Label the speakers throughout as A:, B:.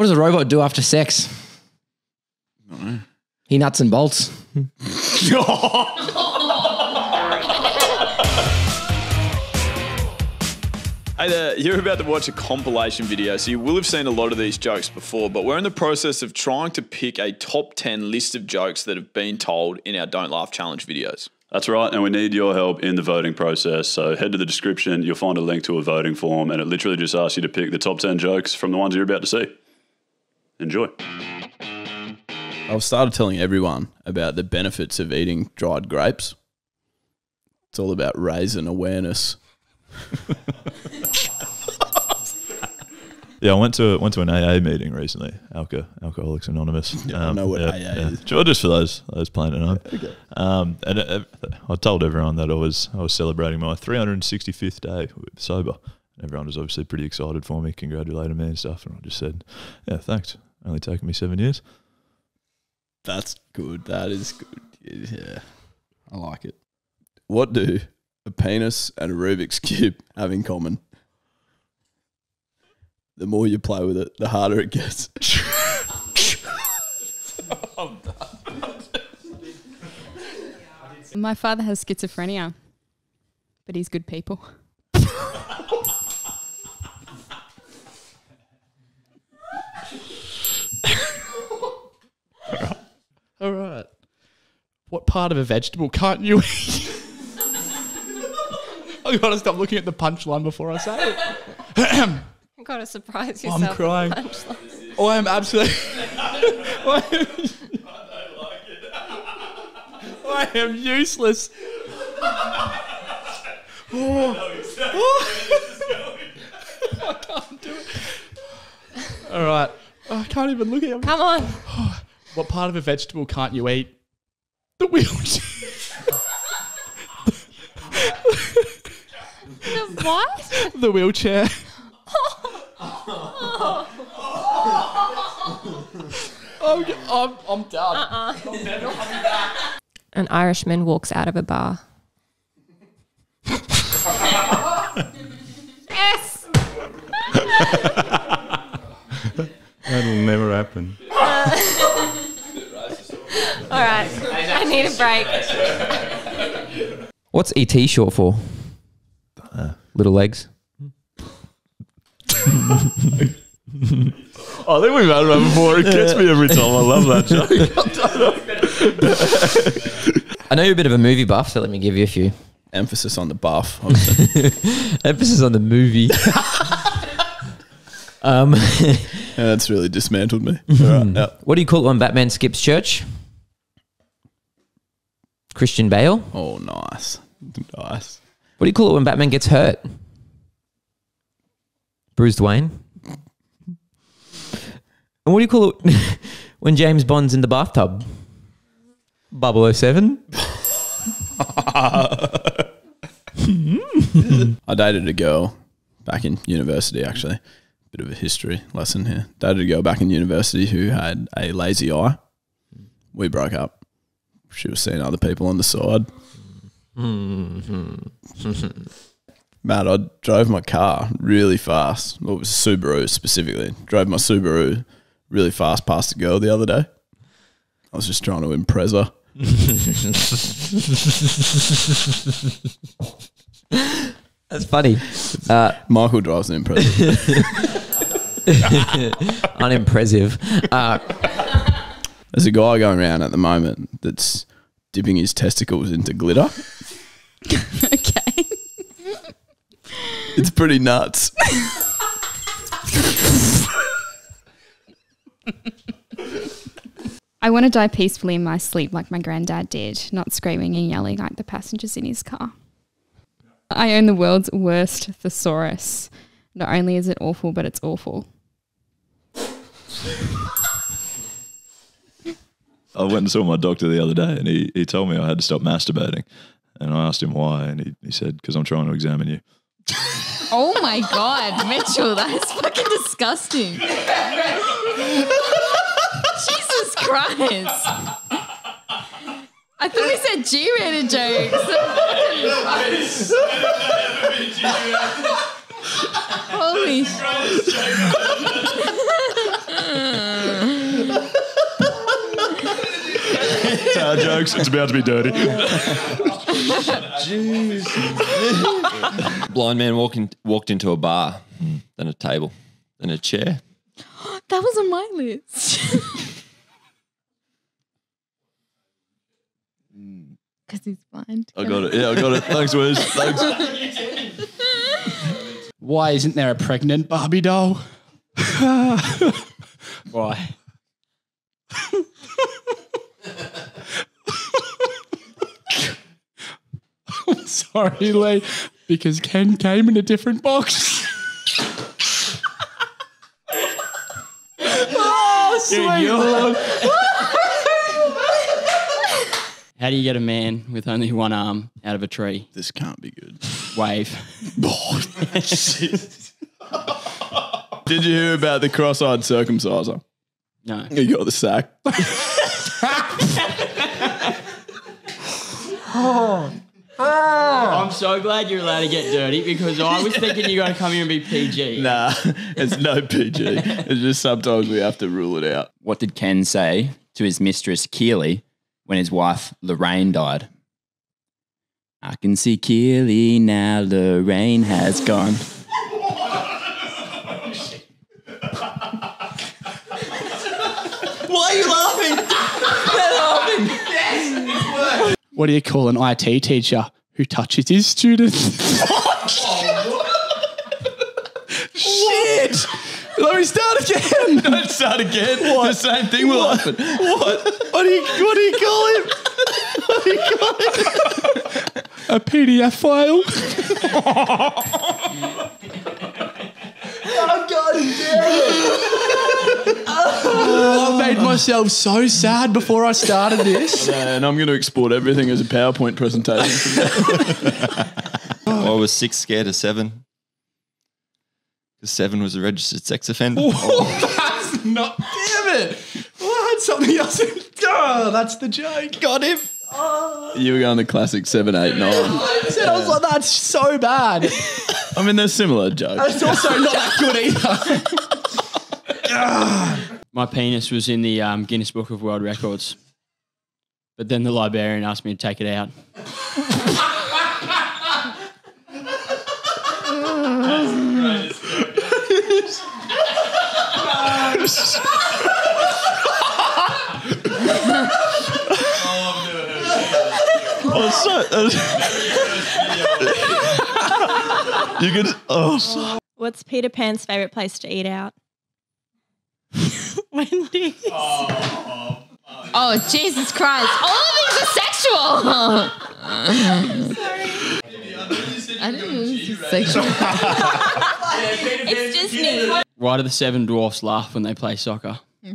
A: What does a robot do after sex? He nuts and bolts.
B: Hey there, you're about to watch a compilation video, so you will have seen a lot of these jokes before, but we're in the process of trying to pick a top 10 list of jokes that have been told in our Don't Laugh Challenge videos.
C: That's right, and we need your help in the voting process. So head to the description, you'll find a link to a voting form, and it literally just asks you to pick the top 10 jokes from the ones you're about to see. Enjoy.
D: I've started telling everyone about the benefits of eating dried grapes. It's all about raising awareness.
E: Yeah, I went to went to an AA meeting recently, Alco, Alcoholics Anonymous. Um,
D: I know what AA is.
E: Just for those those playing at home. Um, and uh, I told everyone that I was I was celebrating my 365th day sober. Everyone was obviously pretty excited for me, congratulating me and stuff. And I just said, "Yeah, thanks. Only taken me seven years."
D: That's good. That is good. Yeah, I like it. What do a penis and a Rubik's Cube have in common? The more you play with it, the harder it gets.
F: My father has schizophrenia, but he's good people.
G: All right. What part of a vegetable can't you eat? I gotta stop looking at the punchline before I say it.
H: You gotta surprise yourself. I'm
G: crying. Oh, I am absolutely. I am, I am useless. Oh. oh. I can't do it. All right. Oh, I can't even look at you.
H: Come on.
G: What part of a vegetable can't you eat? The wheelchair.
H: The what?
G: the wheelchair. I'm, I'm, I'm done. Uh-uh.
H: An Irishman walks out of a bar. yes.
E: That'll never happen.
H: Uh, All right. I need a break.
A: What's ET short for? Little legs.
E: I think we've had that before. It gets me every time. I love that joke.
A: I know you're a bit of a movie buff, so let me give you a few.
D: Emphasis on the buff.
A: Emphasis on the movie. um,
D: yeah, that's really dismantled me. All right, yeah.
A: what do you call it when Batman skips church? Christian Bale.
D: Oh, nice. Nice.
A: What do you call it when Batman gets hurt? Bruised Wayne. And what do you call it when James Bond's in the bathtub? Bubble 07?
D: I dated a girl back in university, actually. Bit of a history lesson here. Dated a girl back in university who had a lazy eye. We broke up. She was seeing other people on the side. Matt, I drove my car really fast. Well, it was a Subaru specifically. Drove my Subaru really fast past a girl the other day. I was just trying to impress her.
A: That's funny. Uh,
D: Michael drives an impressive.
A: unimpressive. Uh,
D: There's a guy going around at the moment that's dipping his testicles into glitter.
F: okay.
D: It's pretty nuts.
F: I want to die peacefully in my sleep like my granddad did, not screaming and yelling like the passengers in his car. I own the world's worst thesaurus. Not only is it awful, but it's awful.
E: I went and saw my doctor the other day, and he, he told me I had to stop masturbating. And I asked him why, and he, he said, "Because I'm trying to examine you."
F: Oh my God, Mitchell, that is fucking disgusting. Jesus Christ. I thought we said G-rated jokes. Holy
E: dad jokes. It's about to be dirty.
I: Blind man walking walked into a bar, mm, then a table, then a chair.
F: That was on my list. Because he's blind.
E: I got it. Yeah, I got it. Thanks, Wiz. Thanks.
G: Why isn't there a pregnant Barbie doll? Why? I'm sorry, Lee, because Ken came in a different box. oh, sweet Lord. How do you get a man with only one arm out of a tree?
D: This can't be good.
G: Wave.
D: Did you hear about the cross-eyed circumciser?
G: No.
D: You got the sack.
G: I'm oh. ah. So glad you're allowed to get dirty because I was thinking you got to come here and be PG.
D: Nah, it's no PG. It's just sometimes we have to rule it out.
J: What did Ken say to his mistress Keely when his wife Lorraine died? I can see Keely now, Lorraine has gone.
G: Why are you laughing? They're laughing. What do you call an IT teacher who touches his students?
D: Shit! Let me start again. Don't start again. The same thing will happen. What? What do you What do you call him? What do you call him?
G: a PDF file. Oh, I made myself so sad before I started this.
D: And I'm going to export everything as a PowerPoint presentation.
I: I was six scared of seven. Because seven was a registered sex offender.
G: That's not. Damn it! Well, I had something else. Oh, that's the joke. Got him.
D: you were going the classic seven, eight, nine.
G: I said I was like, that's so bad.
D: I mean, they're similar jokes.
G: It's also not that good either. My penis was in the um, Guinness Book of World Records, but then the librarian asked me to take it out.
E: You could. Oh, so-
H: What's Peter Pan's favorite place to eat out? Wendy's.
F: Oh, Jesus Christ. All of these are sexual. I didn't know this was sexual.
H: It's just me.
G: Why do the seven dwarfs laugh when they play soccer? Hmm?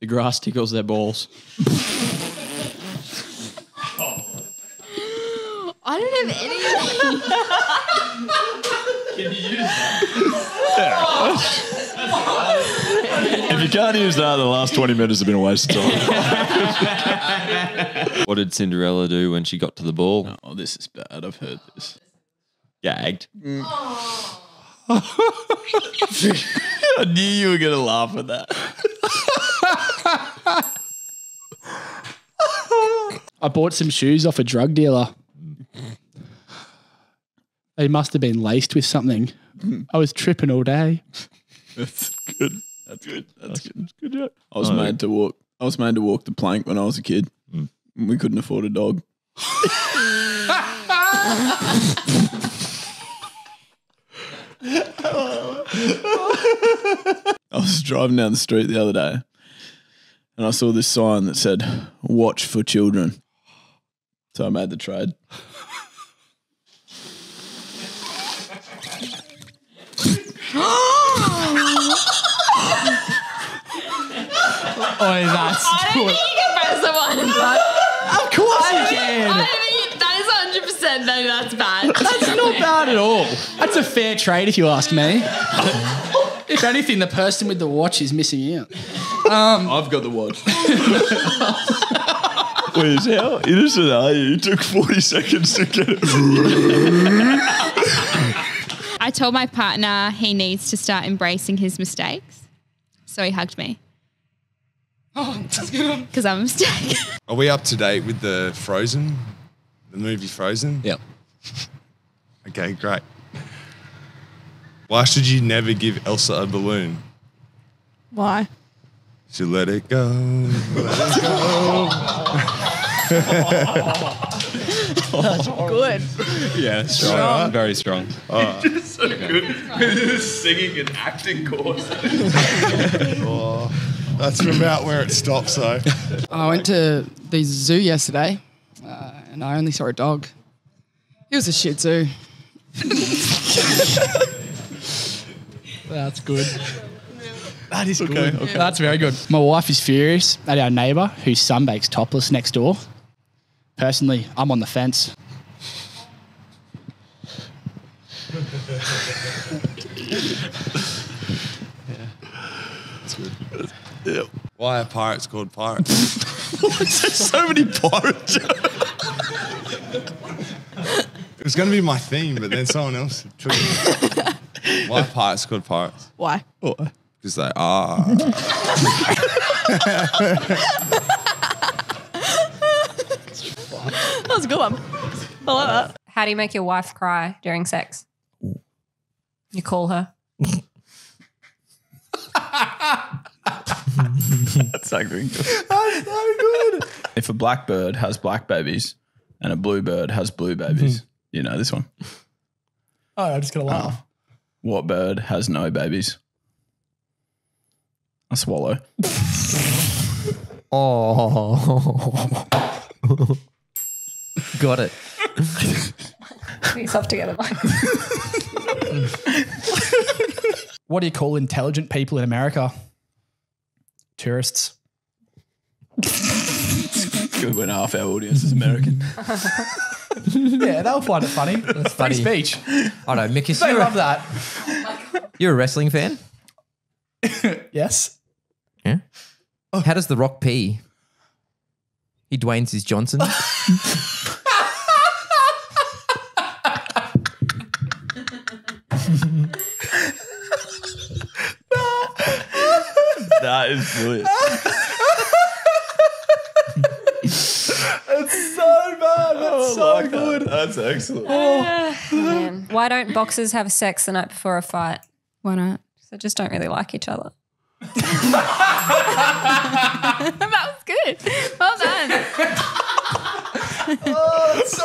G: The grass tickles their balls.
F: I don't have any.
E: if you can't use that, the last 20 minutes have been a waste of time.
I: what did Cinderella do when she got to the ball?
D: Oh, this is bad. I've heard this.
I: Gagged.
D: I knew you were going to laugh at that.
G: I bought some shoes off a drug dealer. They must have been laced with something. I was tripping all day.
D: That's good. That's good. That's good. Good job. I was made to walk. I was made to walk the plank when I was a kid. Hmm. We couldn't afford a dog. I was driving down the street the other day and I saw this sign that said, Watch for children. So I made the trade.
G: Oh, that's.
F: I don't think you can press the one.
G: Of course you can.
F: don't think that is 100% no, that's bad.
G: That's not bad at all. That's a fair trade, if you ask me. if anything, the person with the watch is missing out.
D: Um, I've got the watch.
E: Wait, how innocent are you? It took 40 seconds to get it.
F: I told my partner he needs to start embracing his mistakes. So he hugged me. Because I'm a mistake.
K: Are we up to date with the Frozen, the movie Frozen?
L: Yep.
K: Okay, great. Why should you never give Elsa a balloon?
M: Why?
K: She let it go. Let it go.
M: That's good.
L: Yeah, strong.
M: Strong.
L: Very strong. Oh.
B: Just so good with his singing and acting course.
K: oh, that's about where it stops, though.
M: I went to the zoo yesterday, uh, and I only saw a dog. It was a Shih Tzu. That's good. That is
G: Okay,
M: good.
G: okay.
M: That's very good. My wife is furious at our neighbour who sunbakes topless next door. Personally, I'm on the fence.
K: Yeah. Why are pirates called pirates?
B: There's so many pirates.
K: it was going to be my theme, but then someone else took it. Why are pirates called pirates?
M: Why?
K: Because they are.
H: That was a good one. I like that. How do you make your wife cry during sex? You call her.
D: That's actually good. That's so good. If a blackbird has black babies and a bluebird has blue babies, hmm. you know this one.
G: Oh, I'm just gonna ah. laugh.
D: What bird has no babies? A swallow.
A: Oh. Got it.
H: Put yourself together, Mike.
G: What do you call intelligent people in America? Tourists.
D: Good when half our audience is American.
G: yeah, they'll find it funny.
A: That's
G: Free
A: funny.
G: speech.
A: I know, Mickey.
G: They
A: You're,
G: love that.
A: you're a wrestling fan?
G: Yes.
A: Yeah. Oh. How does The Rock pee? He Dwayne's his Johnson.
E: that is brilliant.
G: It's so bad. That's oh so good.
E: That's excellent.
H: Oh, uh, man. Why don't boxers have sex the night before a fight?
F: Why not?
H: They just don't really like each other.
F: that was good. Well done.
G: Oh, that's so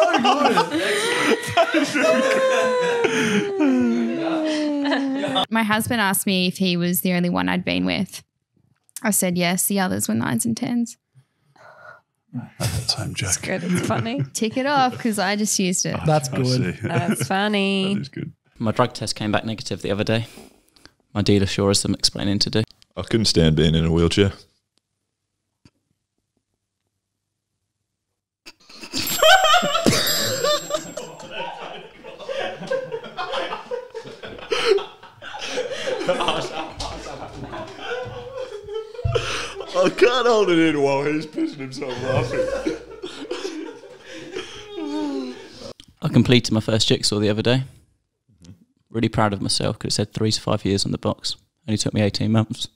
G: good.
F: My husband asked me if he was the only one I'd been with. I said yes. The others were nines and tens.
C: Same joke.
H: It's good. It's funny.
F: Tick it off because I just used it.
G: Ah,
C: That's good.
H: That's funny.
C: That is good.
L: My drug test came back negative the other day. My dealer sure has some explaining to do.
E: I couldn't stand being in a wheelchair. can't hold it in while he's pissing himself laughing.
L: I completed my first jigsaw the other day. Really proud of myself because it said three to five years on the box. Only took me 18 months.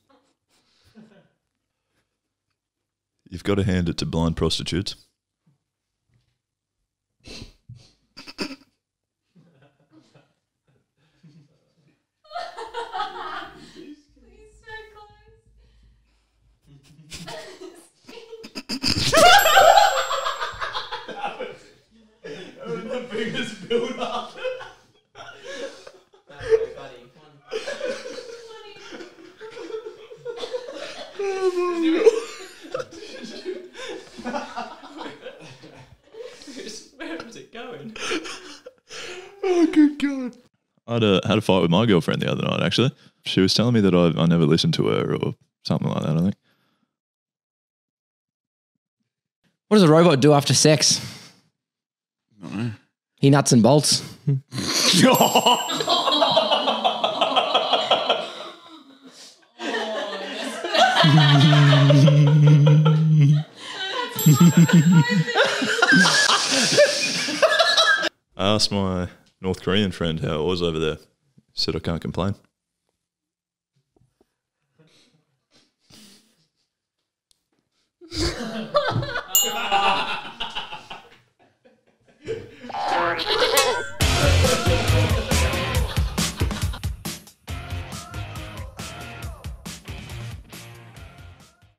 E: You've got to hand it to blind prostitutes.
L: Going?
E: Oh, good God. I had a, had a fight with my girlfriend the other night, actually. She was telling me that I, I never listened to her or something like that, I think.
N: What does a robot do after sex? He nuts and bolts.
E: I asked my North Korean friend how it was over there. He said I can't complain.